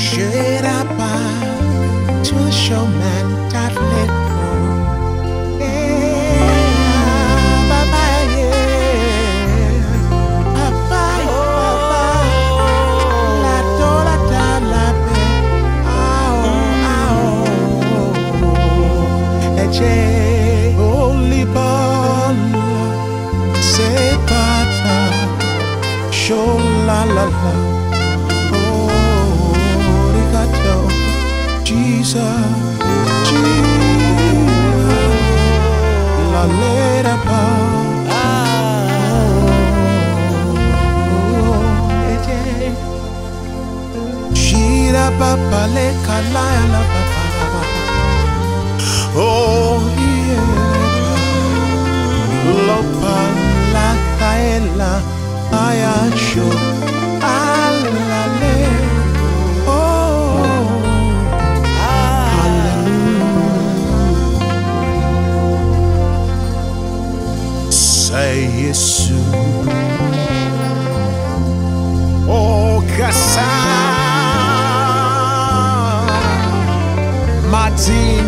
Should I buy to show man that Oh yeah, lopa la. see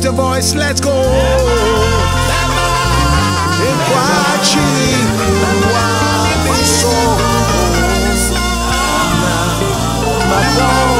Lift your voice, let's go. Ikwachi, wamiso, mabo, namabo,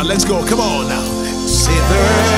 Now let's go. Come on now. See the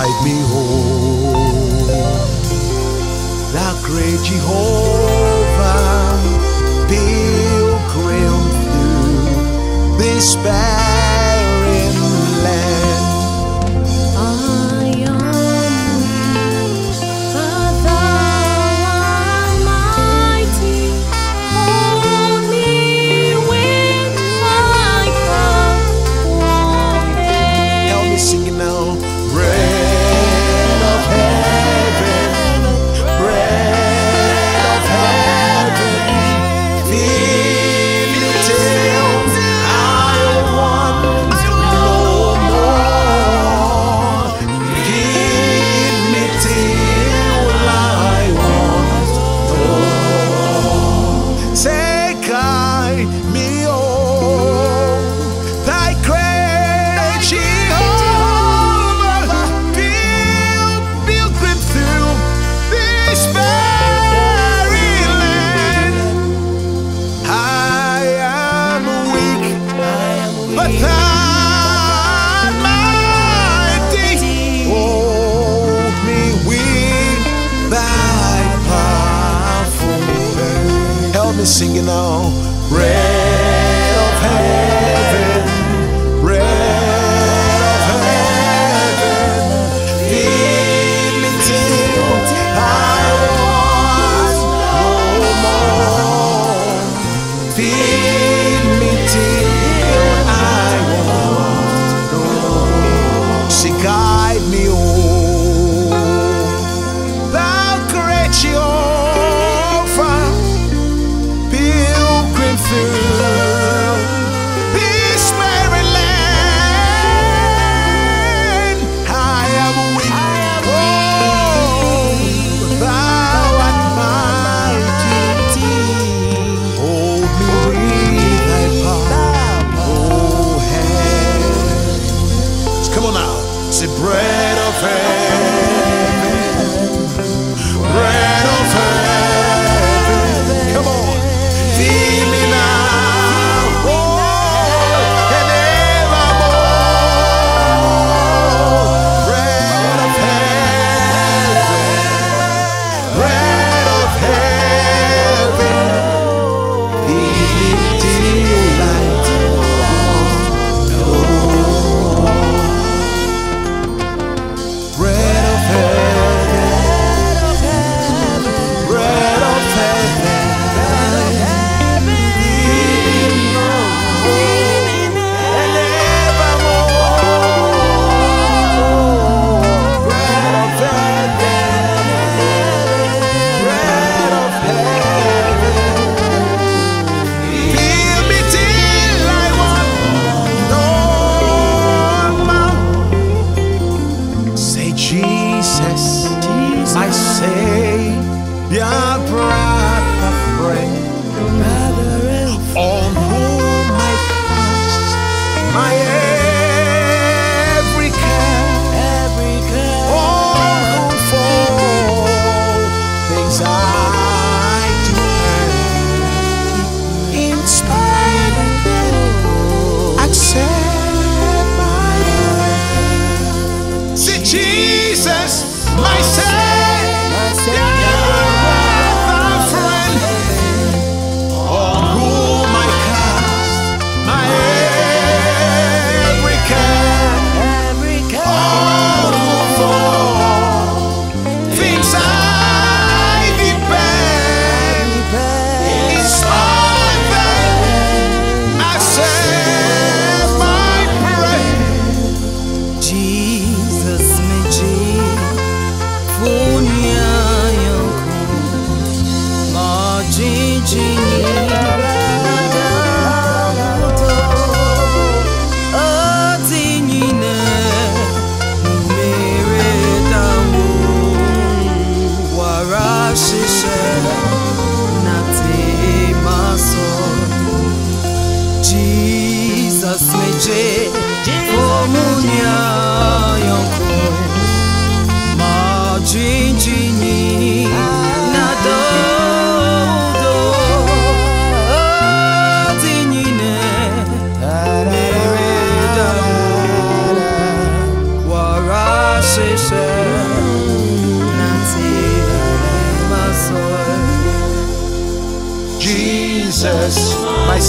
guide me oh. home. Thou great Jehovah, pilgrim through this path.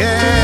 rock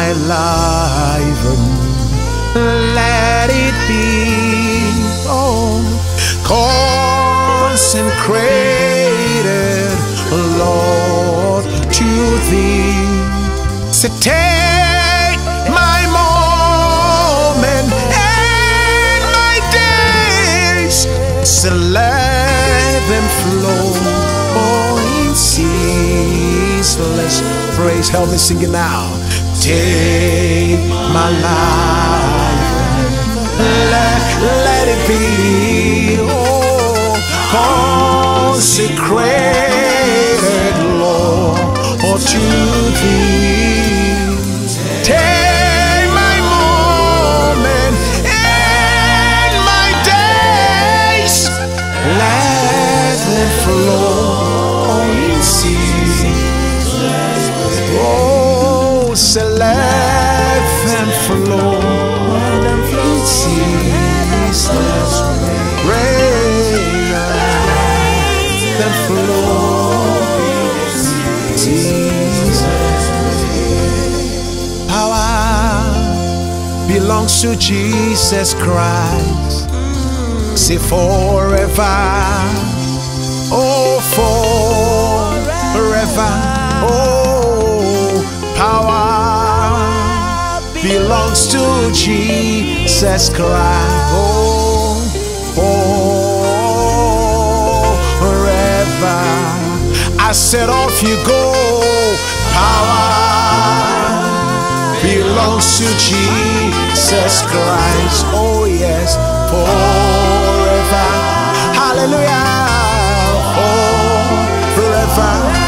my life. Let it be oh, consecrated, Lord, to Thee. So take my moment and my days, so let them flow oh, in ceaseless praise. Help me sing it now. Take my life, let, let it be. Oh, consecrated, Lord, or to Thee. Take my moment my days, let flow ceaseless Power belongs to Jesus Christ. Say forever. Oh, forever. Oh, belongs to Jesus Christ. Oh, oh, forever. I said, off you go. Power belongs to Jesus Christ. Oh, yes, forever. Hallelujah. Oh, forever.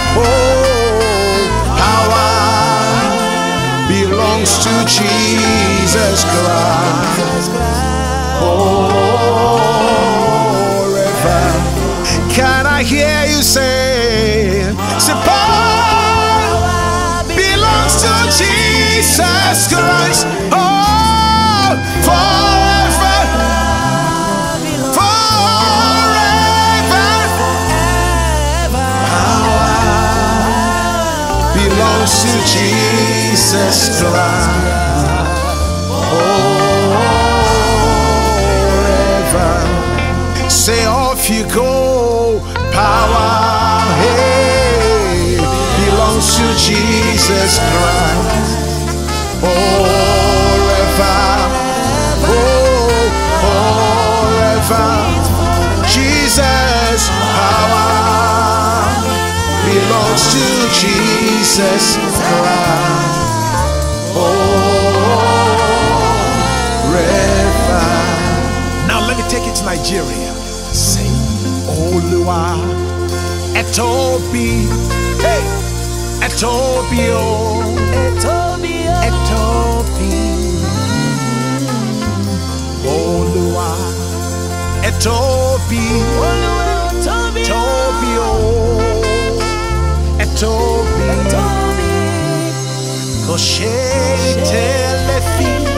Christ. Forever. Can I hear you say, say, power belongs to Jesus Christ. Oh, forever, forever. Power belongs to Jesus Christ. Jesus Christ. Forever, oh, forever, Jesus, power belongs to Jesus Christ. Forever. Now let me take it to Nigeria. Say, Oluwa, Etobi, hey, Etobi, oh, Etobi, Oluwa, Etobi, Etobi, oh, Etobi, Koshete lefi, Shakarere,